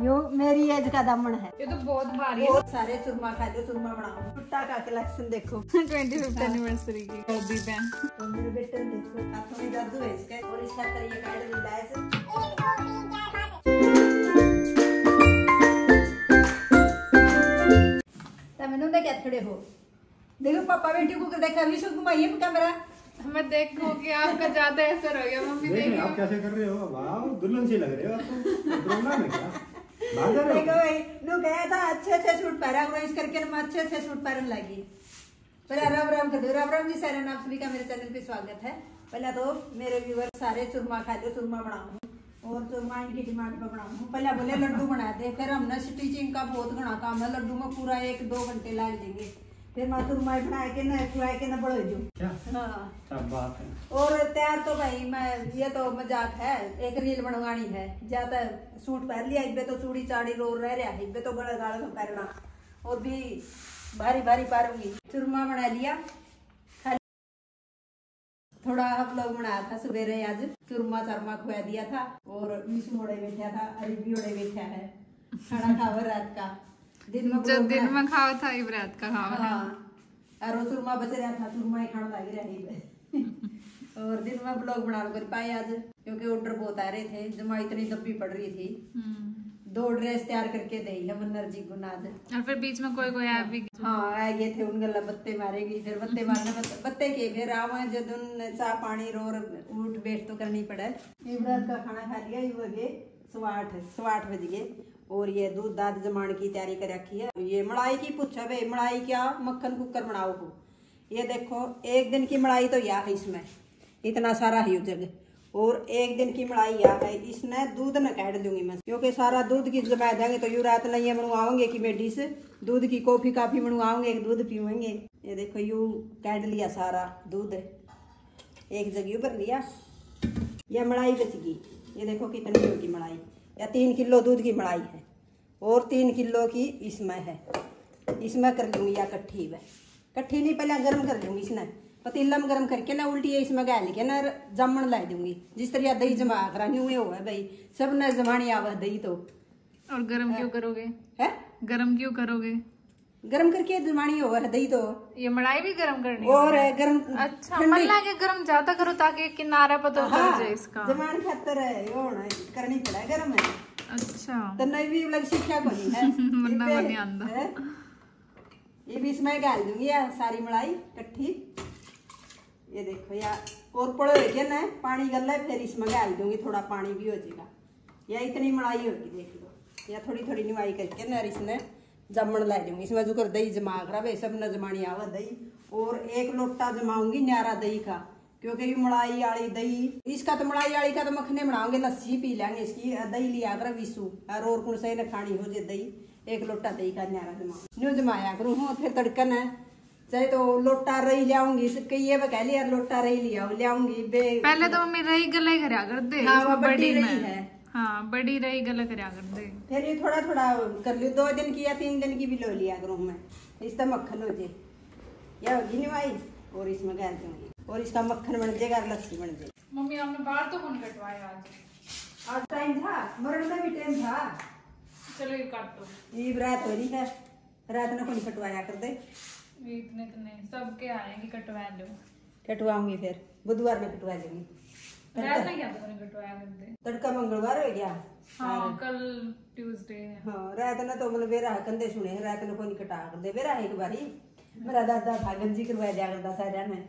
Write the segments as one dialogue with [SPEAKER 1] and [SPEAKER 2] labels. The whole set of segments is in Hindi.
[SPEAKER 1] यो मेरी एज का दामन है।
[SPEAKER 2] ये तो बहुत भारी है।
[SPEAKER 1] सारे सुरमा खा लो सुरमा बनाओ। भुट्टा का कलेक्शन देखो।
[SPEAKER 2] ट्वेंटी फिफ्थ एनिवर्सरी की गोभी पैन
[SPEAKER 1] और मेरे बेटे देखो हाथों में जादू है इसका। और इसका करिए काट दिला है क्या खड़े हो? देखो पापा बेटी को देखा? विश्व घुमाइए कैमरा
[SPEAKER 2] मैं देखो कि आपका ज़्यादा असर हो गया। मम्मी
[SPEAKER 3] देख
[SPEAKER 2] देखिए
[SPEAKER 3] आप कैसे कर रहे हो? वाह दुल्हन सी लग रहे हो आप तो प्रोग्राम है क्या?
[SPEAKER 1] देखो भाई गया था, अच्छे अच्छे सूट पहरा हुआ इस करके हम अच्छे अच्छे सूट पहन लगी। पहले राम राम कर दो, राम राम जी आप सभी का मेरे चैनल पे स्वागत है। पहले तो मेरे व्यूवर सारे चूरमा खा चूरमा बनाऊँ, और चूरमा इनकी डिमांड पर बनाऊ। पहले बोले, लड्डू बना दे फिर हमने स्टिचिंग का बहुत घना काम है, लड्डू में पूरा एक, दो घंटे लग जाएँगे। फिर बना के न खुआ के न
[SPEAKER 3] क्या?
[SPEAKER 1] हाँ।
[SPEAKER 3] बात है?
[SPEAKER 1] और तैयार तो भाई मैं ये तो मज़ाक है एक रील बनवानी है। ज़्यादा सूट पहन लिया इबे तो चूड़ी चाड़ी रह रहा है इबे तो गड़ा गाड़ में पहनना। और भी भारी भारी पारूँगी। चूरमा बना लिया। थोड़ा हम लोग बनाया था सवेरे आज। चूरमा चरमा खुआ दिया था। और मोड़े बैठा था अरे भी बैठा है। खाना खाओ रात का। दिन में
[SPEAKER 2] जब दिन में खाओ था ही रात का खाओ।
[SPEAKER 1] हाँ और सुरमा बच रहा था सुरमा ही खाना लग रहा है और दिन में ब्लॉग बना कर पाए आज? क्योंकि ऑर्डर बहुत आ रहे थे जमा इतनी दब्बी पड़ रही थी।
[SPEAKER 2] हम्म।
[SPEAKER 1] दो ड्रेस तैयार करके दे है मन्नर जी को नाज।
[SPEAKER 2] और फिर बीच में कोई कोई ऐप भी
[SPEAKER 1] हाँ आ गए थे उन गला बत्ते मारेगी फिर बत्ते मारने बत्ते, बत्ते के फिर आवे जब उन चाह पानी रोर उठ बैठ तो करनी पड़े। इमरान का खाना खा लिया ये बजे सवाठ सवाठ बज गए। और ये दूध दाद जमाने की तैयारी कर रखी है। ये मलाई की पूछा भाई, मलाई क्या मक्खन कुकर बनाओ हो ये देखो, एक दिन की मलाई तो यह है इसमें। इतना सारा है जग और एक दिन की मलाई यह है, इसने दूध न काट दूँगी मैं। क्योंकि सारा दूध की जमा देंगे तो यू रात नहीं बनवाओगे कि मैं डिश। दूध की कॉफ़ी काफ़ी बनवाओगे दूध पीवेंगे ये देखो, यू काट लिया सारा दूध। एक जगह भर लिया। यह मलाई बच गई। ये देखो कितनी होगी मलाई। या तीन किलो दूध की मलाई है। और तीन किलो की इसमें है। इसमें कर लूँगी या कट्ठी में। कट्ठी नहीं पहले गर्म कर लूँगी इसने पतीला में गर्म करके ना उल्टी इसमें गाल के ना जामन ला दूँगी। जिस तरह दही जमा करानी हुए हुआ है भाई सबने जमानी आवा दही तो।
[SPEAKER 2] और गरम क्यों करोगे?
[SPEAKER 1] है?
[SPEAKER 2] गरम क्यों करोगे?
[SPEAKER 1] गर्म करके जमानी है दही तो।
[SPEAKER 2] ये मलाई भी गरम करनी
[SPEAKER 1] और गर्म
[SPEAKER 2] अच्छा मन लगे गरम ज़्यादा करो ताकि किनारा पता
[SPEAKER 1] हाँ,
[SPEAKER 2] जाए इसका।
[SPEAKER 1] जमान खातर है ये होना है, करनी पड़ा गर्म है।
[SPEAKER 2] अच्छा।
[SPEAKER 1] तो भी लग सीखा को नहीं है
[SPEAKER 2] मन्ना आंदा।
[SPEAKER 1] ये भी इसमें डाल दूँगी यार सारी मलाई इकट्ठी ये देखो यार और पड़ो है ना पानी गल है फिर इसमें डाल दूँगी थोड़ा पानी भी हो जाएगा। या इतनी मलाई होगी देख लो। या थोड़ी थोड़ी निवाई करके ना इसमें जमन ला दूँगी। इसमें जो कर दही जमा करा भाई सब न जमानी आवा दही। और एक लोटा जमाऊँगी न्यारा दही का। क्योंकि ये मलाई वाली दही इसका तो मलाई वाली का तो मखने बनाओगे लस्सी पी लेंगे इसकी दही लिया कर विसु और और कौन सही न खानी हो जे दही एक लोटा दही का न्यारा जमाओ न्यू जमाया करूँ हूँ फिर तड़कन है। चाहे तो लोटा रही लियाऊँगी इसके ये कह लिया लोटा रही लियाओ लियाऊँगी बे
[SPEAKER 2] पहले तो मम्मी रही गला कर दे
[SPEAKER 1] हाँ, बड़ी रही है।
[SPEAKER 2] हाँ बड़ी रही गला कर दे
[SPEAKER 1] फिर ये थोड़ा थोड़ा कर लियो दो दिन की या तीन दिन की भी लो लिया करूँ मैं इसका मक्खन हो जाए। या होगी निवाई और इसमें गाल दूँगी और इसका मक्खन बन जाएगा और लस्सी बन जाएगी।
[SPEAKER 2] मम्मी आपने बाहर तो फ़ोन कटवाया आज।
[SPEAKER 1] आज टाइम था मरण में भी टाइम था।
[SPEAKER 2] चलो ये काट दो
[SPEAKER 1] ये रात हो रही है रात में कोई कटवाया कर दे।
[SPEAKER 2] ये इतने तो नहीं सबके आएँगे कटवा लो।
[SPEAKER 1] कटवाऊँगी फिर बुधवार में कटवा लूँगी।
[SPEAKER 2] रात में क्या तो कटवाया कर दे।
[SPEAKER 1] तड़का मंगलवार हो गया।
[SPEAKER 2] हाँ कल ट्यूसडे हाँ।
[SPEAKER 1] रात ने तो मतलब बेरा कंधे सुने रात ने कोई कटा कर दे। बेरा एक बारी। मेरा दादा था गंजी करवा दिया करता सारा ने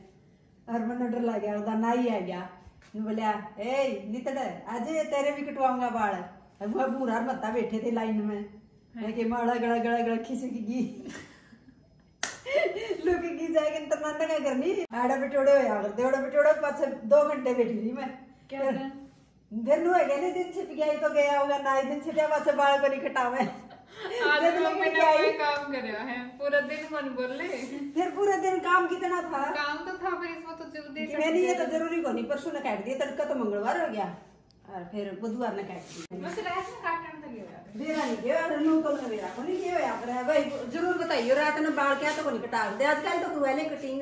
[SPEAKER 1] हरमन डर लग गया उदा नाई आ गया बोलिया ए नितड़ आज तेरे भी कटवाऊँगा बाल वह पूरा मत्ता बैठे थे लाइन में मैं के माड़ा गड़ा गड़ा गड़ा की जाएगी करनी आड़ा बिटोड़े होया बिटोड़े पास दो घंटे बैठी रही मैं
[SPEAKER 2] क्या
[SPEAKER 1] दिन गया दिन छिप गया तो गया होगा ना दिन छिपिया पास बाल को नहीं
[SPEAKER 2] खटावे काम करया है। पूरा दिन मन बोले
[SPEAKER 1] फिर पूरे दिन काम कितना था?
[SPEAKER 2] काम तो था पर इसमें तो जल्दी
[SPEAKER 1] मैंने ये तो ज़रूरी को नहीं परसों ने काट दिया तड़का तो मंगलवार हो गया। और फिर बुधवार ने काट दिया।
[SPEAKER 2] में काटने तक ही हो। जाता
[SPEAKER 1] बेरा नहीं गया और नू तो मेरा को नहीं गया है भाई ज़रूर बताइए रात ने बाल क्या तो को नहीं कटा दे आजकल तो करवा ले कटिंग।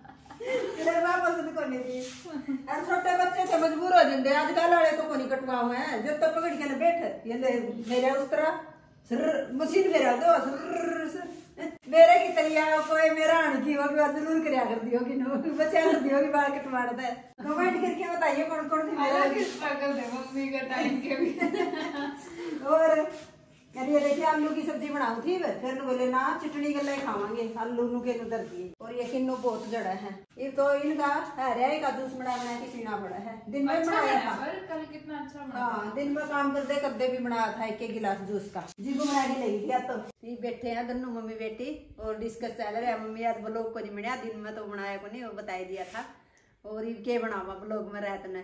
[SPEAKER 1] तेरे बाप पसंद को नहीं थी। और छोटे बच्चे थे मजबूर हो जाते आजकल वाले तो को नहीं कटवाओ हैं। जब तक पकड़ के ना बैठ। ये ले मेरे उस तरह। सर मशीन मेरा दो। सर मेरे की तरिया कोई मेरा की होगी बात ज़रूर करया कर दी होगी। नो बच्चा कर दी होगी बाल कटवाना है कमेंट करके बताइए कौन कौन थी मेरा
[SPEAKER 2] स्ट्रगल है मम्मी के टाइम के भी।
[SPEAKER 1] और ये देखिए आलू की सब्ज़ी बनाऊ थी वे। फिर बोले ना चटनी गले खावांगे आलू नु के उधर दिए और ये किन्नो बहुत जड़ा है ये तो इनका है रे का जूस बना बना के पीना पड़ा है दिन में
[SPEAKER 2] अच्छा
[SPEAKER 1] बनाया था
[SPEAKER 2] कल कितना अच्छा बना
[SPEAKER 1] हाँ दिन में काम करते करते भी बनाया था एक एक गिलास जूस का जी को बना के लगी थी आज तो ये बैठे हैं दोनों मम्मी बेटी और डिस्कस चल रहा है मम्मी आज ब्लॉग को नहीं बनाया दिन में तो बनाया को नहीं वो बता दिया था और ये के बनावा ब्लॉग में रात ने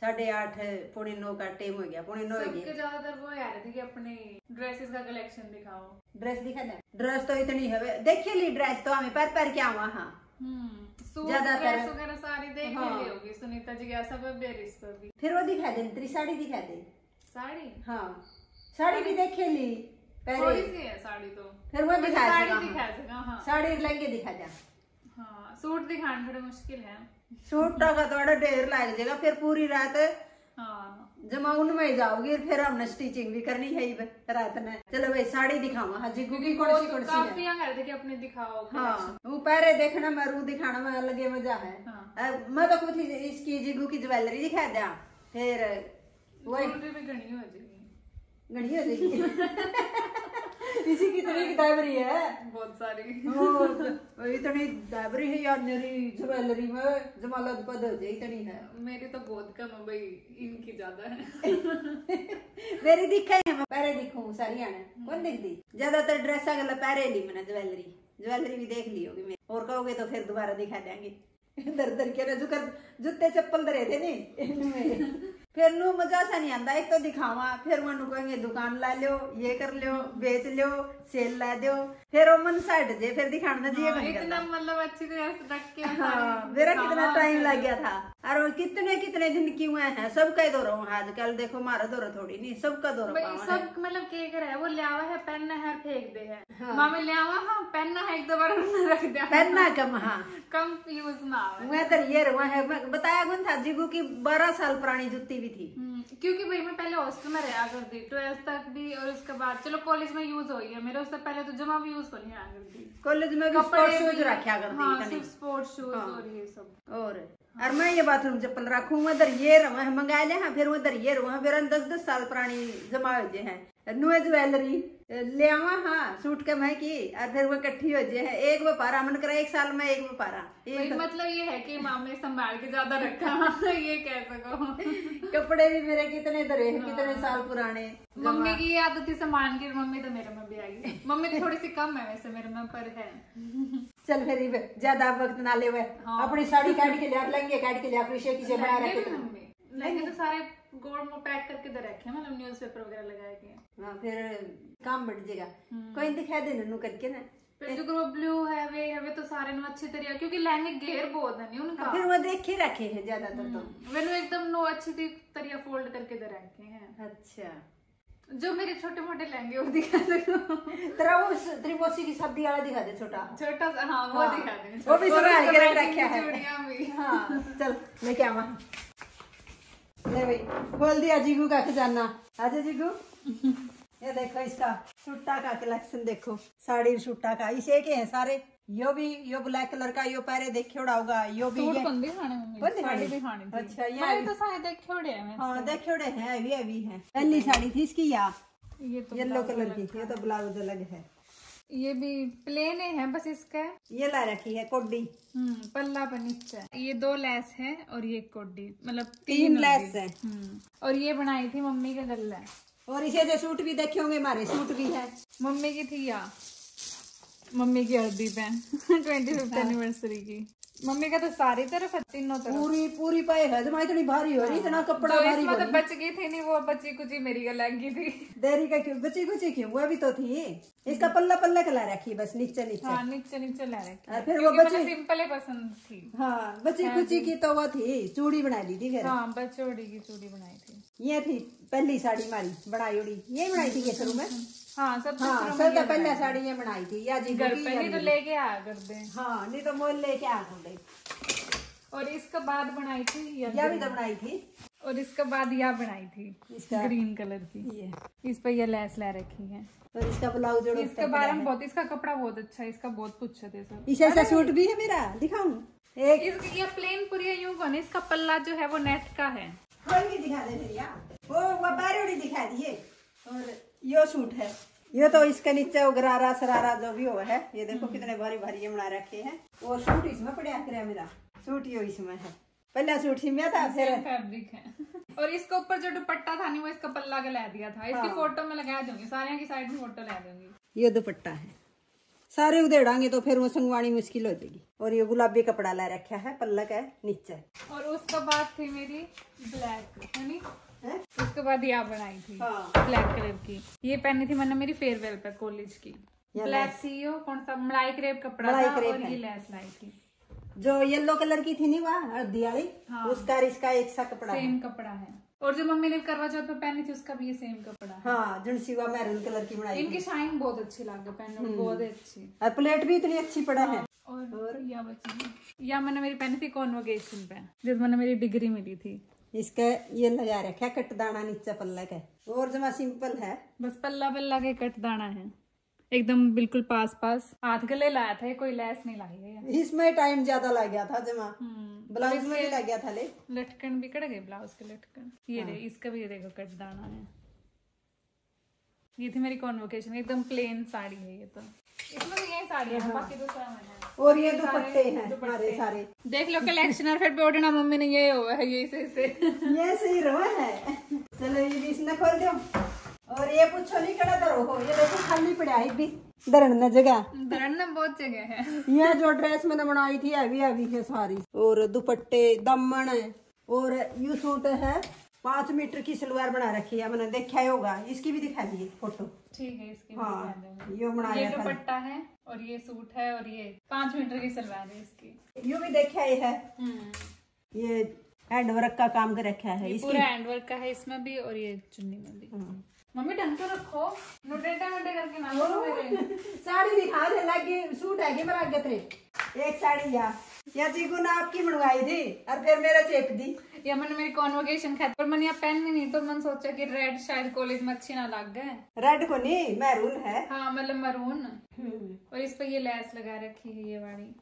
[SPEAKER 1] साढ़े आठ पौने नौ का टाइम हो गया पौने नौ हो गया
[SPEAKER 2] ज़्यादातर वो रहे थे कि अपने ड्रेसेस का कलेक्शन दिखाओ।
[SPEAKER 1] ड्रेस दिखा दे ड्रेस तो इतनी है देखिए ली ड्रेस तो हमें पर पर क्या वहाँ
[SPEAKER 2] हम्म सूट
[SPEAKER 1] ज्यादातर-
[SPEAKER 2] सारी देख
[SPEAKER 1] हाँ।
[SPEAKER 2] ली होगी सुनीता जिज्ञासा पर बेरिस पर भी।
[SPEAKER 1] फिर वो दिखा दे तेरी साड़ी दिखा दे।
[SPEAKER 2] साड़ी?
[SPEAKER 1] हाँ साड़ी भी देखे ली पहले।
[SPEAKER 2] साड़ी तो।
[SPEAKER 1] फिर वो दिखा
[SPEAKER 2] साड़ी दिखा
[SPEAKER 1] हाँ।
[SPEAKER 2] सका हाँ।
[SPEAKER 1] साड़ी लहंगे दिखा जा।
[SPEAKER 2] हाँ सूट दिखाना थोड़ा मुश्किल है।
[SPEAKER 1] सूट का थोड़ा ढेर लग जाएगा फिर पूरी रात
[SPEAKER 2] हाँ।
[SPEAKER 1] जमा उनमें जाओगी फिर हमने स्टिचिंग भी करनी है रात में चलो भाई साड़ी दिखावा हाँ जिगू की कौन सी कौन सी है?
[SPEAKER 2] अपने दिखाओ
[SPEAKER 1] हाँ वो पैरे देखना मैं रू दिखाना में अलग मज़ा है।
[SPEAKER 2] हाँ।
[SPEAKER 1] मैं तो कुछ इसकी जिगू की ज्वेलरी दिखा दिया। फिर वही
[SPEAKER 2] घनी हो जाएगी।
[SPEAKER 1] गढ़ी हो जाएगी। इसी की तरह की दाबरी है।
[SPEAKER 2] बहुत सारी।
[SPEAKER 1] इतनी दाबरी है यार मेरी ज्वेलरी में जमालत पद जाए इतनी है।
[SPEAKER 2] मेरी तो बहुत कम है भाई इनकी ज़्यादा है।
[SPEAKER 1] मेरी दिखा है मैं पैरे दिखूं सारी आने कौन देख दी ज़्यादातर ड्रेस अगला पैरे ली मैंने ज्वेलरी। ज्वेलरी भी देख ली होगी मेरी और कहोगे तो फिर दोबारा दिखा देंगे। दर दर के ना जुकर जूते चप्पल दरे थे नहीं इनमें फिर नु मज़ा सा नहीं आंदा एक तो दिखावा फिर मनु कहेंगे दुकान ला लो ये कर लो बेच लो सेल ला दो फिर वो मन साइड जे फिर दिखाना जी
[SPEAKER 2] हाँ, इतना मतलब अच्छी तरह से रख के
[SPEAKER 1] हाँ मेरा कितना टाइम लग गया था। और कितने कितने दिन की हुए हैं सबका ही? दौरा हुआ है आजकल देखो हमारा दौरा थोड़ी नहीं सबका है
[SPEAKER 2] सब मतलब के कर है वो ल्यावा है पेन है फेंक दे है। मामे ल्यावा हाँ पेन है एक दो बार रख दिया।
[SPEAKER 1] पहनना कम हाँ।
[SPEAKER 2] कम यूज़ ना
[SPEAKER 1] मैं तो ये रहा है बताया कौन था जिगू की बारह साल पुरानी जुत्ती भी थी।
[SPEAKER 2] हम्म, क्योंकि भाई मैं पहले हॉस्टल में रहा करती ट्वेल्थ तक भी और उसके बाद चलो कॉलेज में यूज़ हो गया मेरे उससे पहले तो जमा भी यूज़ करनी आया करती।
[SPEAKER 1] कॉलेज में भी स्पोर्ट्स शूज़ रखा करती
[SPEAKER 2] हाँ स्पोर्ट्स शूज़ और ये सब।
[SPEAKER 1] और और मैं ये बाथरूम चप्पल रखू उधर ये है मंगा ले हाँ फिर उधर ये रहा फिर दस दस साल पुरानी जमा हो गए है। नुए ज्वेलरी। ले आवा हाँ सूट के मैं की और फिर वो इकट्ठी हो जे है एक व्यापारा मन करा एक साल में एक व्यापारा।
[SPEAKER 2] भाई मतलब ये है कि मामे संभाल के ज़्यादा रखा ये कह सको।
[SPEAKER 1] कपड़े भी मेरे कितने धरे हैं कितने साल पुराने।
[SPEAKER 2] मम्मी की आदत थी सामान की मम्मी तो मेरे में भी आई मम्मी तो थोड़ी सी कम है वैसे मेरे में पर है।
[SPEAKER 1] चल फिर ज़्यादा वक्त ना ले अपनी साड़ी काट के लिया लहंगे काट के लिया अपनी शेकी से बना रखे
[SPEAKER 2] भी लहंगे तो सारे गोल में पैक करके दे रखे हैं मतलब न्यूज़पेपर वगैरह लगाए के
[SPEAKER 1] हाँ। फिर काम बढ़ जाएगा। कोई दिखा दे करके ना।
[SPEAKER 2] फिर जो ब्लू है वे है वे तो सारे नु अच्छी तरह क्योंकि लहंगे घेर बहुत है नहीं उनका।
[SPEAKER 1] फिर वो देख के रखे हैं ज़्यादातर तो।
[SPEAKER 2] वे नु एकदम नो अच्छी तरह फोल्ड करके दे रखे हैं।
[SPEAKER 1] अच्छा।
[SPEAKER 2] जो मेरे छोटे मोटे लहंगे वो दिखा सको
[SPEAKER 1] तेरा वो त्रिपोसी की शादी वाला दिखा दे छोटा।
[SPEAKER 2] छोटा सा हाँ वो
[SPEAKER 1] हाँ,
[SPEAKER 2] दिखा देंगे
[SPEAKER 1] वो भी के रख रखा है।
[SPEAKER 2] चूड़ियाँ भी।
[SPEAKER 1] हाँ चल लेके आवा। ले भाई। खोल दिया जीगू का खजाना आजा जीगू। ये देखो इसका सूटा का कलेक्शन देखो। साड़ी सूटा का। इसे के हैं सारे। यो भी यो ब्लैक कलर का यो पैरे देखे उड़ा होगा। यो भी
[SPEAKER 2] सूट
[SPEAKER 1] ये
[SPEAKER 2] मम्मी साड़ी दिखानी थी।
[SPEAKER 1] अच्छा, ये अभी-
[SPEAKER 2] तो शायद देखे उड़े हैं
[SPEAKER 1] हाँ देखे उड़े हैं अभी अभी है। पहली साड़ी थी इसकी या?
[SPEAKER 2] ये तो
[SPEAKER 1] येलो कलर की ये तो ब्लाउज अलग है।
[SPEAKER 2] ये भी प्लेन है बस इसका?
[SPEAKER 1] ये ला रखी है कोडी
[SPEAKER 2] हम्म पल्ला पर नीचे ये दो लेस है और ये कोडी मतलब
[SPEAKER 1] तीन
[SPEAKER 2] तीन
[SPEAKER 1] लेस है।
[SPEAKER 2] हम्म और ये बनाई थी मम्मी का गला
[SPEAKER 1] और इसे जो सूट भी देखे होंगे हमारे सूट भी है।
[SPEAKER 2] मम्मी की थी या? मम्मी की हल्दी पे ट्वेंटी फिफ्थ एनिवर्सरी की। मम्मी का तो सारी तरफ़ है तीनों तरफ़।
[SPEAKER 1] पूरी पूरी पाए है जमा इतनी भारी हो रही इतना कपड़ा भारी
[SPEAKER 2] तो बच गई थी नहीं वो बची कुछ मेरी का लग गई थी।
[SPEAKER 1] देरी का क्यों बची कुची क्यों? वो भी तो थी। इसका पल्ला पल्ला कला रखी बस नीचे नीचे
[SPEAKER 2] हाँ नीचे नीचे ला रखी।
[SPEAKER 1] फिर वो बची
[SPEAKER 2] सिंपल ही पसंद थी।
[SPEAKER 1] हाँ बची कुची की तो वो थी चूड़ी बना ली थी
[SPEAKER 2] हाँ बचोड़ी की चूड़ी बनाई थी।
[SPEAKER 1] ये थी पहली साड़ी हमारी बनाई उड़ी। ये बनाई थी शुरू में?
[SPEAKER 2] हाँ सब
[SPEAKER 1] हाँ सबसे पहले साड़ी ये बनाई थी या जी
[SPEAKER 2] घर पे नहीं तो लेके आया करते
[SPEAKER 1] हाँ नहीं तो मोल लेके
[SPEAKER 2] और इसके बाद बनाई थी या
[SPEAKER 1] यह भी तो बनाई थी।
[SPEAKER 2] और इसके बाद यह बनाई थी
[SPEAKER 1] इसका
[SPEAKER 2] ग्रीन कलर की।
[SPEAKER 1] ये।
[SPEAKER 2] इस पर ये लेस ला रखी है।
[SPEAKER 1] और इसका ब्लाउज जोड़ो
[SPEAKER 2] इसके बारे में बहुत इसका कपड़ा बहुत अच्छा है इसका बहुत पूछे थे सब
[SPEAKER 1] इसे ऐसा सूट भी है मेरा दिखाऊँ? एक
[SPEAKER 2] ये प्लेन पूरी यूँ कौन इसका पल्ला जो है वो नेट का है।
[SPEAKER 1] खोल के दिखा दे यार वो वो बारोड़ी दिखा दिए। और यो सूट है। ये तो इसके नीचे वो गरारा सरारा जो भी हो है ये देखो कितने भारी भारी ये बना रखे हैं। वो सूट इसमें पड़ा करे मेरा। सूट यो इसमें है। पहला सूट सिमिया था फिर
[SPEAKER 2] फैब्रिक है। और इसके ऊपर जो दुपट्टा था नहीं वो इसका पल्ला के ला दिया था। इसकी फ़ोटो में लगा दूँगी सारे की साइड में फ़ोटो ला दूँगी।
[SPEAKER 1] ये दुपट्टा है। सारे उधेड़ांगे तो फिर वो संगवानी मुश्किल हो जाएगी। और ये गुलाबी कपड़ा ला रखा है पल्लक है नीचे।
[SPEAKER 2] और उसके बाद थी मेरी ब्लैक है
[SPEAKER 1] है?
[SPEAKER 2] उसके बाद यह बनाई थी
[SPEAKER 1] हाँ।
[SPEAKER 2] ब्लैक कलर की। ये पहनी थी मैंने मेरी फेयरवेल पे कॉलेज की। ब्लैक थी यो कौन सा? मलाई क्रेप कपड़ा
[SPEAKER 1] मलाई
[SPEAKER 2] था
[SPEAKER 1] क्रेप
[SPEAKER 2] और ये लेस लाई थी।
[SPEAKER 1] जो येलो कलर की थी नहीं वहाँ हल्दी वाली उसका इसका एक सा कपड़ा
[SPEAKER 2] सेम कपड़ा है। और जो मम्मी ने करवा चौथ पे पहनी थी उसका भी ये सेम कपड़ा हाँ।
[SPEAKER 1] जुनसी हुआ मैरून कलर की बनाई
[SPEAKER 2] इनकी शाइन बहुत अच्छी लग पहनने में बहुत अच्छी।
[SPEAKER 1] और प्लेट भी इतनी अच्छी पड़ा है।
[SPEAKER 2] और और? या बची या मैंने मेरी पहनी थी कॉन्वोकेशन पे जिस मैंने मेरी डिग्री मिली थी।
[SPEAKER 1] इसका ये लगा रखा है कटदाना नीचे पल्लक है और जमा सिंपल है।
[SPEAKER 2] बस पल्ला पल्ला के कट दाना है। एकदम बिल्कुल पास पास हाथ गले लाया था कोई लेस नहीं लाई है।
[SPEAKER 1] इसमें टाइम ज़्यादा लग गया था जमा।
[SPEAKER 2] हम्म
[SPEAKER 1] ब्लाउज में भी लग गया था ले।
[SPEAKER 2] लटकन भी कट गए ब्लाउज के लटकन। ये दे इसका भी ये देखो कट दाना है। ये थी मेरी कॉन्वोकेशन एकदम प्लेन साड़ी है ये तो। इसमें भी यही साड़ी है बाकी तो सब है।
[SPEAKER 1] और ये दुपट्टे हैं हमारे सारे
[SPEAKER 2] देख लो कलेक्शन और फिर बोटना मम्मी ने ये हुआ है ये से से।
[SPEAKER 1] ये सही रो है। चलो ये भी इसने खोल दो और ये पूछो नहीं कड़ा दरो हो ये देखो खाली पड़ा है भी। धरण न जगह।
[SPEAKER 2] धरण में बहुत जगह है।
[SPEAKER 1] ये जो ड्रेस मैंने बनाई थी हैवी हैवी है सारी। और दुपट्टे दमन और यू सूट है पाँच मीटर की सलवार बना रखी है मैंने देखा ही होगा। इसकी भी दिखा दी फ़ोटो।
[SPEAKER 2] ठीक है इसकी
[SPEAKER 1] हाँ
[SPEAKER 2] दूँगी।
[SPEAKER 1] यो
[SPEAKER 2] ये
[SPEAKER 1] बनाया था।
[SPEAKER 2] दुपट्टा है और ये सूट है और ये पाँच मीटर की सलवार है इसकी।
[SPEAKER 1] यो भी देखा ही है। ये हैंड वर्क का काम कर रखा है
[SPEAKER 2] ये पूरा हैंडवर्क का है इसमें भी और ये चुन्नी में भी।
[SPEAKER 1] हाँ।
[SPEAKER 2] मम्मी ढंग से रखो। नोटेटा नोटे करके ना मेरे।
[SPEAKER 1] साड़ी दिखा दे लगे सूट है मेरा आगे तेरे एक साड़ी या। या चीकू ने आपकी मंगवाई थी और फिर मेरा चेप दी।
[SPEAKER 2] या मैंने मेरी कॉन्वोकेशन खाती पर मैंने यहाँ पेन नहीं तो मैंने सोचा कि रेड शायद कॉलेज में अच्छी ना लग गए।
[SPEAKER 1] रेड को नहीं मैरून है।
[SPEAKER 2] हाँ मतलब मरून और इस पर ये लैस लगा रखी है ये वाली।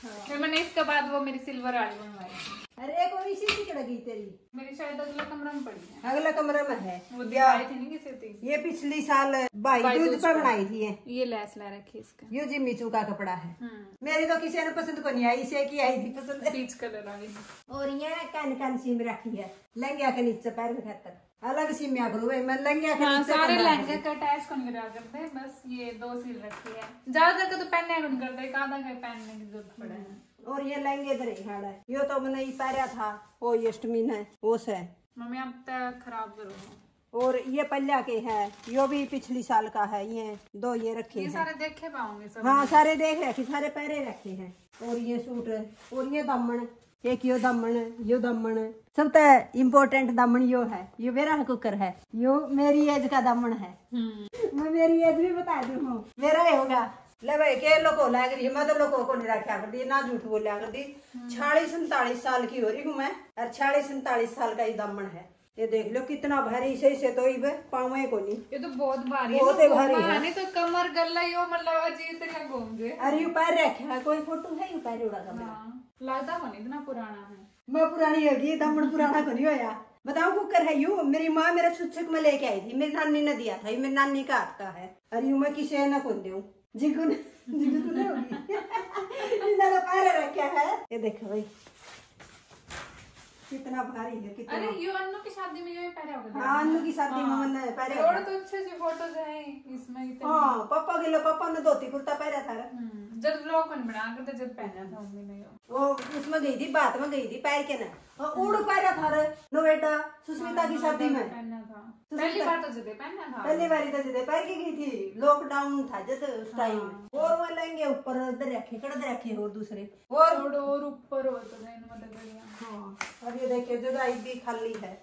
[SPEAKER 2] फिर मैंने इसके बाद वो मेरी सिल्वर वाली बनवाई
[SPEAKER 1] अरे एक और इसी की लगी तेरी?
[SPEAKER 2] मेरी शायद अगले कमरे में पड़ी है।
[SPEAKER 1] अगला कमरे में है।
[SPEAKER 2] वो दिखाई थी नहीं किसी थी
[SPEAKER 1] ये पिछली साल भाई दूज पर बनाई थी ये।
[SPEAKER 2] ये लेस ला रखी इसका।
[SPEAKER 1] यो जिम्मी चू का कपड़ा है।
[SPEAKER 2] हम्म
[SPEAKER 1] मेरी तो किसी ने पसंद को नहीं आई इसे की आई थी पसंद।
[SPEAKER 2] पीच कलर वाली
[SPEAKER 1] और ये कान कान सीम रखी है। लहंगा के नीचे पैर में खातर अलग सीमिया करो भाई मैं लहंगा
[SPEAKER 2] हाँ सारे लहंगे का अटैच कौन करा करते हैं? बस ये दो सील रखी है। ज़्यादातर का तो पहनने कौन करते हैं आधा का पहनने की ज़रूरत पड़े। है
[SPEAKER 1] और ये लहंगे इधर ही खड़ा है। यो तो मैंने ही पैरा था वो अष्टमी है वो से
[SPEAKER 2] मम्मी आप तक खराब करो।
[SPEAKER 1] और ये पल्ला के है यो भी पिछली साल का है ये दो ये रखे
[SPEAKER 2] ये
[SPEAKER 1] हैं।
[SPEAKER 2] सारे देखे पाऊँगे सब?
[SPEAKER 1] हाँ सारे देख रखे सारे पैरे रखे हैं। और ये सूट और ये दामन एक यो दामन यो दामन सबसे इम्पोर्टेंट दामन यो है। यो मेरा कुकर है। यो मेरी एज का दामन है।
[SPEAKER 2] हम्म।
[SPEAKER 1] मैं मेरी एज भी बता दी। हूँ मेरा ही होगा। ले भाई के लोगों लग रही मैं तो लोगों को नहीं रखा ना झूठ बोलिया करती। छियालीस उनतालीस साल की हो रही हूँ मैं और छियालीस उनतालीस साल का ही दामन है। ये देख लो कितना भारी सही से तो इब पावे को नहीं।
[SPEAKER 2] ये तो बहुत भारी
[SPEAKER 1] बहुत
[SPEAKER 2] है
[SPEAKER 1] भारी है।
[SPEAKER 2] तो कमर गला यो मतलब अजीब तरह घूम गए
[SPEAKER 1] अरे यू पैर रखा है। कोई फ़ोटो है? उड़ा का
[SPEAKER 2] लगता कौन इतना पुराना है
[SPEAKER 1] मैं पुरानी होगी दमन पुराना को नहीं होया बताओ कुकर है यू मेरी माँ मेरा शिक्षक में लेके आई थी मेरी नानी ने दिया था ये मेरी नानी का हाथ का है अरे यू मैं किसे न कौन दू जिगुन जिगुन जिगु तो नहीं होगी इन्होंने पैर रखा है ये देखो भाई कितना भारी है कितना।
[SPEAKER 2] अरे ये अन्नू की शादी में ये पहने होगा
[SPEAKER 1] हाँ अन्नू की शादी में मैंने पहले
[SPEAKER 2] और तो अच्छे से फ़ोटोज़ हैं इसमें इतने।
[SPEAKER 1] हाँ पापा के लिए पापा ने धोती कुर्ता पहना था।
[SPEAKER 2] हम्म, जब ब्लॉग बन बना करते तो जब पहना था मम्मी ने।
[SPEAKER 1] वो उसमें गई थी बात में गई थी पैर के ना। हाँ, उड़ पहना था रे नोएडा सुष्मिता की शादी में।
[SPEAKER 2] पहली बार तो जब पहना था।
[SPEAKER 1] पहली बारी तो सीधे पैर की गई थी। लॉकडाउन था जैसे उस टाइम और वो लेंगे ऊपर उधर रखे कड़ रखे और दूसरे। और
[SPEAKER 2] और और ऊपर हो तो मतलब बढ़िया।
[SPEAKER 1] हाँ और ये देखिए जगह भी खाली है।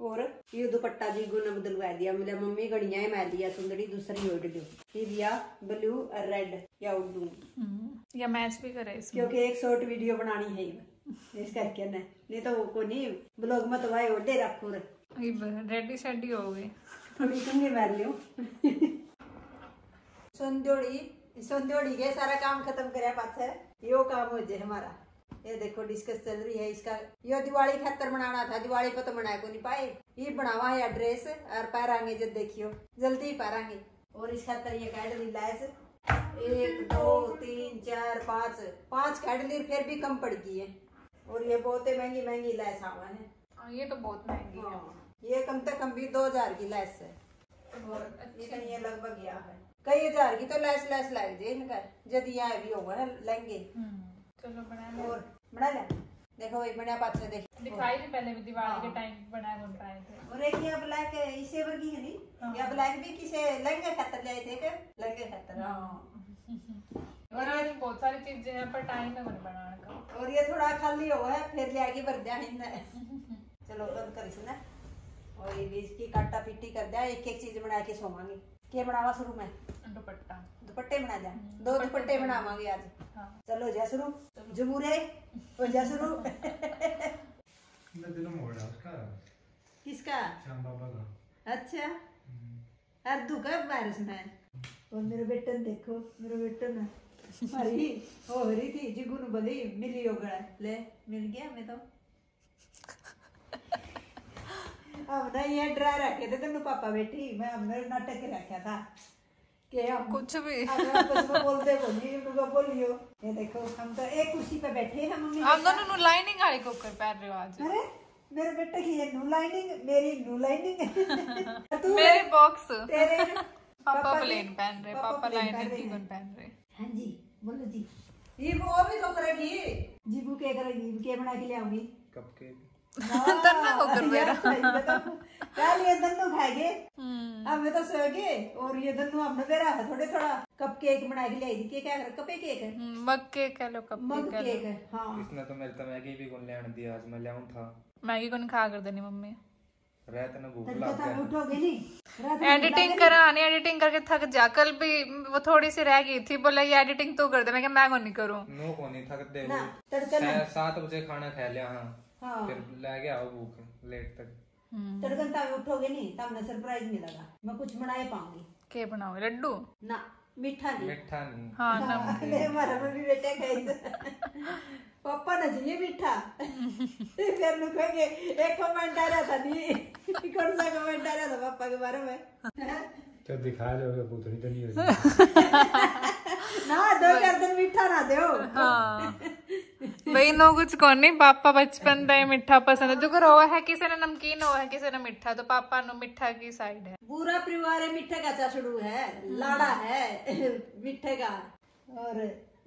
[SPEAKER 1] और ये दुपट्टा जी गुना बदलवा दिया। मेरे मम्मी गड़िया मैं लिया सुंदरी दूसरी ओढ़ लो। ये लिया ब्लू और रेड या उर्दू।
[SPEAKER 2] या मैच भी करे इसमें।
[SPEAKER 1] क्योंकि एक शॉर्ट वीडियो बनानी है। इस करके ना। नहीं तो को नहीं ब्लॉग में तो भाई ओढ़े रखो रे
[SPEAKER 2] रेडी शेडी हो गई।
[SPEAKER 1] थोड़ी कंगी मार लियो संदोड़ी संदोड़ी के सारा काम खत्म करे पाछे। यो काम हो जाए हमारा। ये देखो डिस्कस चल रही है इसका। यो दिवाली खातर बनाना था दिवाली पे तो को नहीं पाए। ये बनावा है ड्रेस और पारांगे जब देखियो। जल्दी ही पारांगे। और इस खातर ये कैड ली लैस एक दो तीन चार पाँच। पाँच कैड ली फिर भी कम पड़ गई है। और ये बहुत ही महँगी महँगी लैस आवा है
[SPEAKER 2] हाँ, ये तो बहुत महँगी है।
[SPEAKER 1] हाँ, ये कम से कम भी दो हज़ार की लैस है। और ये लगभग यहाँ है। कई हज़ार की तो लैस लैस लग जाए इनका यदि यहाँ भी होगा ना लेंगे।
[SPEAKER 2] हम्म, चलो बना लो
[SPEAKER 1] और बना ले। देखो भाई बना पाछे देख।
[SPEAKER 2] दिखाई थी पहले भी दिवाली के टाइम बनाए कौन पाए थे।
[SPEAKER 1] और एक यहाँ ब्लैक इसे वर्गी है नहीं या ब्लैक भी किसे लहंगे खातर ले थे लहंगे खातर हाँ।
[SPEAKER 2] और बहुत सारी चीज़ें हैं पर टाइम है बनाने का।
[SPEAKER 1] और ये थोड़ा खाली हो है फिर ले भर दिया चलो बंद कर इसने और ये भी इसकी काटा पिट्टी कर दिया एक एक चीज़ बना के सोवांगे। क्या बनावा शुरू में?
[SPEAKER 2] दुपट्टा।
[SPEAKER 1] दुपट्टे बना जा दो दुपट्टे बनावांगे आज।
[SPEAKER 2] हाँ।
[SPEAKER 1] चलो जा शुरू। जमूरे। हो जा शुरू।
[SPEAKER 3] मैं दिनों मोड़ है उसका?
[SPEAKER 1] किसका?
[SPEAKER 3] श्याम बाबा का।
[SPEAKER 1] अच्छा। अर्दू कब बारिश में। और मेरे बेटे देखो मेरे बेटे ने हरी हो रही थी जिगुन बोली मिली हो गया ले मिल गया मैं तो। अब नहीं ये डरा रखे थे तेन पापा बेटी मैं हमने नाटक रखा था। कि हम
[SPEAKER 2] कुछ भी।
[SPEAKER 1] अगर आपस बोलते बोलिए उनको बोलियो। ये देखो हम तो एक कुर्सी पे बैठे हैं मम्मी
[SPEAKER 2] आप दोनों नु लाइनिंग वाली कुकर पहन रहे हो आज।
[SPEAKER 1] अरे मेरे बेटे की ये नू लाइनिंग मेरी नू लाइनिंग तू
[SPEAKER 2] मेरे बॉक्स
[SPEAKER 1] तेरे।
[SPEAKER 2] पापा प्लेन पहन रहे
[SPEAKER 1] पापा
[SPEAKER 2] लाइनिंग की पहन रहे।
[SPEAKER 1] हाँ जी। ये वो भी तो करेगी। जीबू के करेगी? के बना के ले आऊँगी
[SPEAKER 3] कपकेक
[SPEAKER 1] तन्ना को कर मेरा कल ये दन्नू खाएँगे।
[SPEAKER 2] हम्म।
[SPEAKER 1] अब मैं तो सोएगे और ये दन्नू हमने बेरा थोड़े थोड़ा। कप केक बना के ले आई थी क्या कर? कपे केक है
[SPEAKER 2] मग के कह लो कप
[SPEAKER 1] मग केक है हाँ।
[SPEAKER 3] इसने तो मेरे तो मैगी भी कौन लेने दिया आज मैं लियाऊं था।
[SPEAKER 2] मैगी कौन खा कर देनी मम्मी।
[SPEAKER 3] ने गया
[SPEAKER 1] उठोगे नहीं।
[SPEAKER 2] एडिटिंग करानी एडिटिंग करके थक जा। कल भी वो थोड़ी सी रह गई थी बोला ये एडिटिंग तू कर दे। मैं मैं कौन नहीं करूँ?
[SPEAKER 3] नो को नहीं थक दे
[SPEAKER 1] ना ना
[SPEAKER 3] सात बजे खाना खा लिया हाँ।
[SPEAKER 1] हाँ।
[SPEAKER 3] फिर ले गया वो भूख लेट तक।
[SPEAKER 1] तड़कन तावे उठोगे नहीं तब ना सरप्राइज़ मिलेगा मैं कुछ बनाए पाऊँगी।
[SPEAKER 2] के बनाओ लड्डू?
[SPEAKER 1] ना मीठा नहीं।
[SPEAKER 3] मीठा नहीं।
[SPEAKER 2] हाँ नम
[SPEAKER 1] अरे हमारा मम्मी बेटे खाई पापा ना चाहिए मीठा। फिर नु कहेंगे एक कमेंट आ रहा था नहीं कौन सा कमेंट आ रहा था पापा के बारे में?
[SPEAKER 3] तो दिखा लो पूतनी तो नहीं हो
[SPEAKER 1] ना दो चार दिन मीठा ना दो।
[SPEAKER 2] हाँ। भाई नो कुछ कौन नहीं पापा बचपन से मिठा पसंद है। जो रो है किसी ने नमकीन हो है किसी ने मिठा तो पापा नो मिठा की साइड है।
[SPEAKER 1] पूरा परिवार है मीठे का चाचड़ू है लाड़ा है मीठे का। और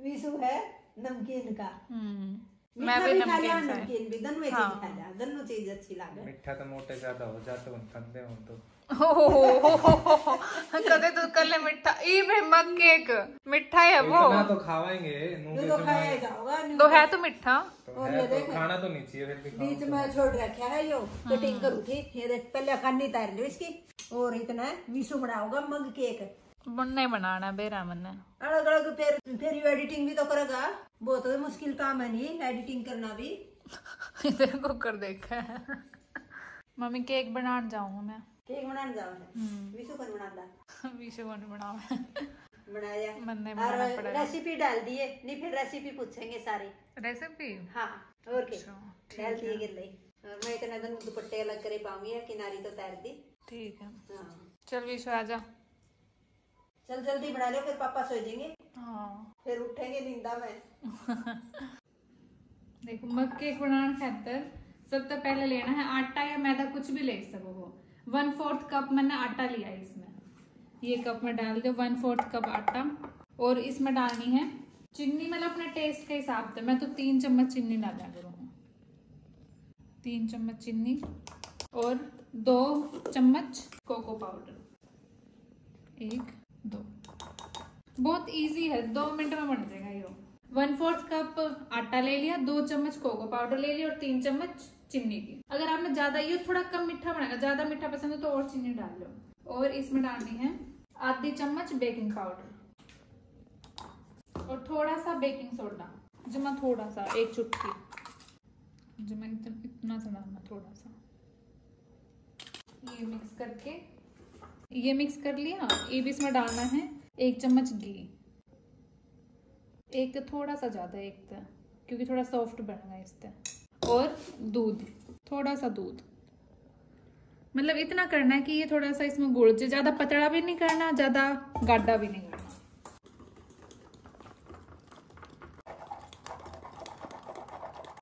[SPEAKER 1] विशु है नमकीन का।
[SPEAKER 2] हम्म। मैं भी
[SPEAKER 1] खा
[SPEAKER 2] नमकीन
[SPEAKER 1] नमकीन भी दोनों चीज़ खा लिया दोनों चीज़ अच्छी लागे।
[SPEAKER 3] मीठा तो मोटे ज़्यादा हो जाते हो ठंडे हो तो।
[SPEAKER 2] कदे तो कल मिठा। ई बे मग केक। मिठा है वो।
[SPEAKER 3] इतना तो खावाएँगे
[SPEAKER 1] तो
[SPEAKER 3] तो
[SPEAKER 1] खाया जाओगा
[SPEAKER 2] तो है तो मिठा।
[SPEAKER 3] तो है तो खाना तो नहीं चाहिए फिर भी
[SPEAKER 1] बीच में छोड़ रखा है यो कटिंग करू थी। ये देख पहले खानी तार लो इसकी। और इतना है विशु बनाओगा मग केक।
[SPEAKER 2] नहीं बनाना बेरा मन
[SPEAKER 1] अलग अलग फिर फिर यू एडिटिंग भी तो करेगा बहुत ही मुश्किल काम है नहीं एडिटिंग करना भी
[SPEAKER 2] इधर कुकर देखा है मम्मी केक बनाने जाऊँगा मैं
[SPEAKER 1] केक बनाने जाओ है विशु कौन बनाता
[SPEAKER 2] विशु को नहीं बनावा
[SPEAKER 1] बनाया
[SPEAKER 2] मन
[SPEAKER 1] और
[SPEAKER 2] बनाना
[SPEAKER 1] रेसिपी डाल दिए नहीं फिर रेसिपी पूछेंगे सारी
[SPEAKER 2] रेसिपी
[SPEAKER 1] हाँ और क्या डाल दिए गिर और मैं इतना दुपट्टे अलग करे पाऊँगी किनारी तो तैर दी
[SPEAKER 2] ठीक है
[SPEAKER 1] हाँ
[SPEAKER 2] चल विशु आजा
[SPEAKER 1] चल जल्दी बना लो फिर पापा सो जाएँगे।
[SPEAKER 2] हाँ।
[SPEAKER 1] फिर उठेंगे नींदा में।
[SPEAKER 2] देखो मग केक बनाने खातर सब तो पहले लेना है आटा या मैदा कुछ भी ले सको हो। वन फोर्थ कप मैंने आटा लिया है इसमें। ये कप में डाल दो वन फोर्थ कप आटा। और इसमें डालनी है चीनी मतलब अपने टेस्ट के हिसाब से। मैं तो तीन चम्मच चीनी डाला करूँ। तीन चम्मच चीनी और दो चम्मच कोको पाउडर एक दो। बहुत इजी है, दो मिनट में बन जाएगा ये वन फोर्थ कप आटा ले लिया, दो चम्मच कोको पाउडर ले लिया और तीन चम्मच चीनी की। अगर आपने ज़्यादा, ये थोड़ा कम मीठा बनाएगा, ज़्यादा मीठा पसंद है तो और चीनी डाल लो। और इसमें डालनी है आधी चम्मच बेकिंग पाउडर और थोड़ा सा बेकिंग सोडा जमा थोड़ा सा एक चुटकी। जमा इतना सा डालना थोड़ा सा ये मिक्स करके ये मिक्स कर लिया, ये भी इसमें डालना है, एक चम्मच घी। एक थोड़ा सा ज़्यादा, एक क्योंकि थोड़ा सॉफ्ट बनेगा इससे और दूध थोड़ा सा दूध। मतलब इतना करना है कि ये थोड़ा सा इसमें गुड़ ज़्यादा पतला भी नहीं करना, ज़्यादा गाढ़ा भी नहीं करना।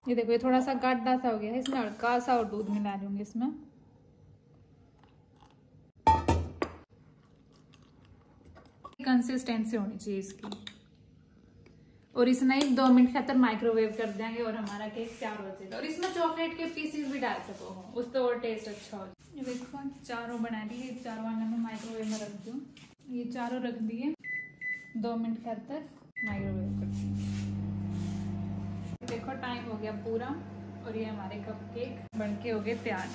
[SPEAKER 2] ये देखो, ये थोड़ा सा गाढ़ा सा हो गया है, इसमें हल्का सा और दूध मिला लूँगी इसमें। कंसिस्टेंसी होनी चाहिए इसकी। और इसमें एक दो मिनट खातर माइक्रोवेव कर देंगे और हमारा केक तैयार हो जाएगा। और इसमें चॉकलेट के पीसेस भी डाल सको हो। उससे और टेस्ट अच्छा हो ये देखो, चारों बना लिए। चारों वाला मैं माइक्रोवेव में रख दूँ। ये चारों रख दिए। दो मिनट खातर माइक्रोवेव कर देखो टाइम हो गया पूरा। और ये हमारे कप केक बन के हो गए तैयार।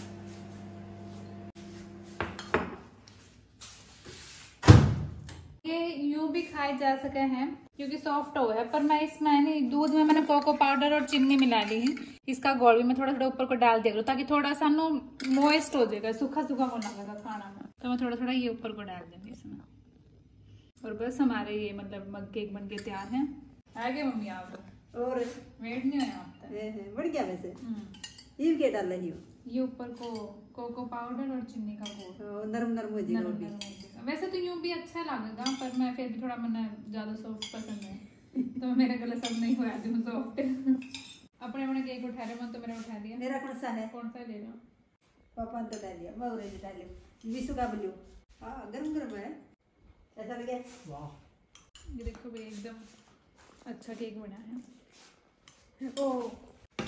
[SPEAKER 2] ये यूँ भी खाए जा सके हैं क्योंकि सॉफ्ट हो है। पर मैं इसमें नहीं दूध में मैंने कोको पाउडर और चीनी मिला ली है। इसका गोल भी मैं थोड़ा थोड़ा ऊपर को डाल दिया करूँ ताकि थोड़ा सा नो मोइस्ट हो जाएगा सूखा सूखा होना लगेगा खाना में। तो मैं थोड़ा थोड़ा ये ऊपर को डाल दूँगी इसमें। और बस हमारे ये मतलब मग केक बन के तैयार है। आगे मम्मी आप।
[SPEAKER 1] और?
[SPEAKER 2] वेट नहीं आपका
[SPEAKER 1] है, बढ़ गया वैसे?
[SPEAKER 2] हम्म।
[SPEAKER 1] ये क्या डाल रही हो?
[SPEAKER 2] ये ऊपर को कोको पाउडर और चीनी का
[SPEAKER 1] ओ, नरम नरम हो जाएगा।
[SPEAKER 2] वैसे तो यूँ भी अच्छा लगेगा पर मैं फिर भी थोड़ा मैंने ज़्यादा सॉफ्ट पसंद है। तो मेरे गले सब नहीं हुआ जो सॉफ्ट अपने अपने केक उठा रहे मन तो मैंने उठा लिया।
[SPEAKER 1] मेरा कौन सा है?
[SPEAKER 2] कौन सा ले लो
[SPEAKER 1] पापा ने तो डाल लिया मैं उरे डाल लिया। विशु का बोलियो हाँ गरम गरम है। ऐसा लगे। वाह।
[SPEAKER 2] ये देखो भाई एकदम अच्छा केक बना है।
[SPEAKER 1] ओ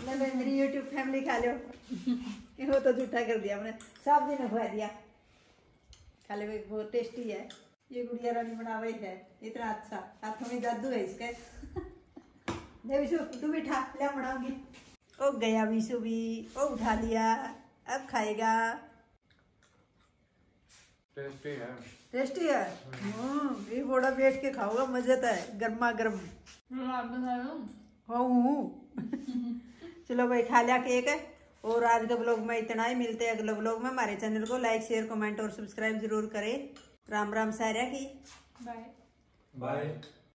[SPEAKER 1] ले ले, मेरी यूट्यूब फैमिली खा लो ये वो तो झूठा कर दिया हमने। सब दिन खुआ दिया। खा ले भाई बहुत टेस्टी है। ये गुड़िया रानी बनावे है इतना अच्छा। हाथों में जादू है इसके। ले विशु तू भी उठा ले बनाऊँगी। ओ गया विशु भी ओ उठा लिया अब खाएगा।
[SPEAKER 3] टेस्टी है।
[SPEAKER 1] टेस्टी है? हम्म ये बड़ा बैठ के खाओगा मज़ा तो है गर्मा गर्म हाँ। चलो भाई खा लिया केक। है और आज के ब्लॉग में इतना ही। मिलते हैं अगले ब्लॉग में। हमारे चैनल को लाइक शेयर कमेंट और सब्सक्राइब ज़रूर करें। राम राम सारिया की।
[SPEAKER 2] Bye
[SPEAKER 3] bye